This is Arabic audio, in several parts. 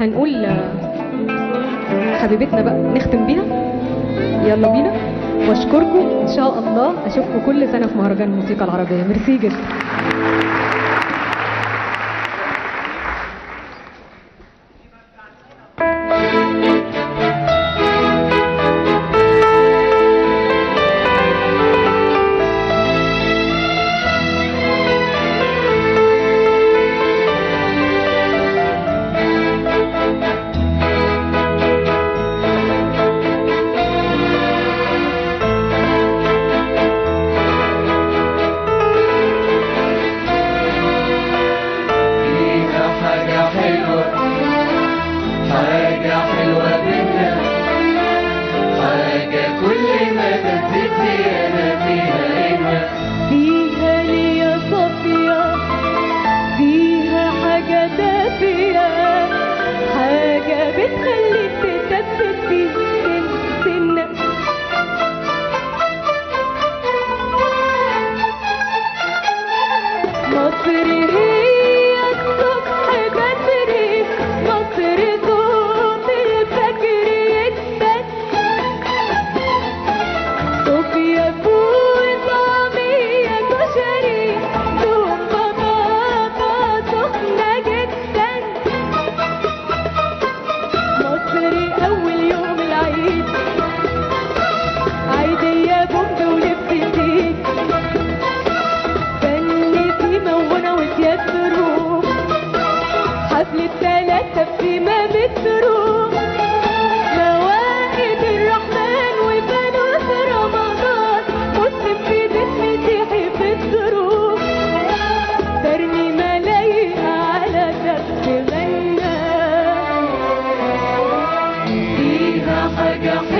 هنقول حبيبتنا بقى نختم بيها. يلا بينا. واشكركم إن شاء الله. أشوفكم كل سنة في مهرجان الموسيقى العربية. ميرسي جدا. دافية حاجة بتخليك girlfriend.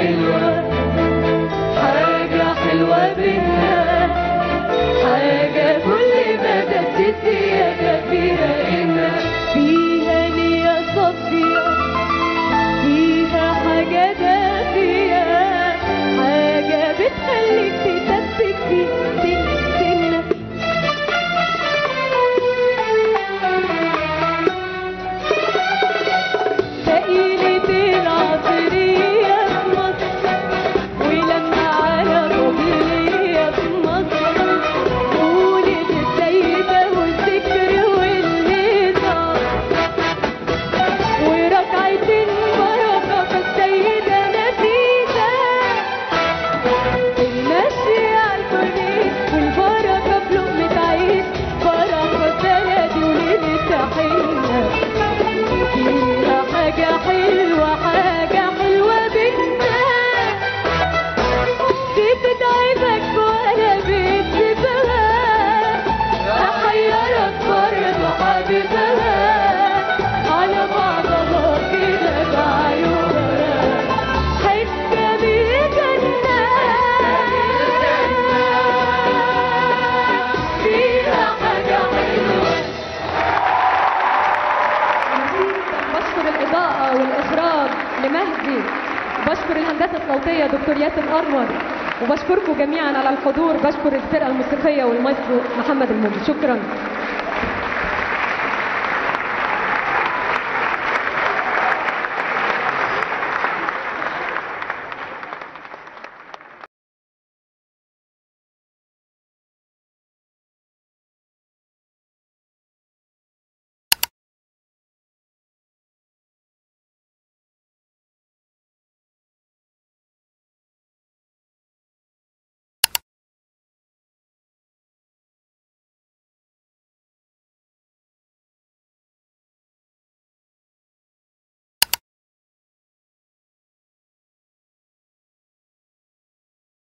حاجة حلوة مهدي. بشكر الهندسة الصوتية دكتور ياسر أرمر وبشكركم جميعا على الحضور. بشكر الفرقة الموسيقية والمايسترو محمد الموجي شكرا.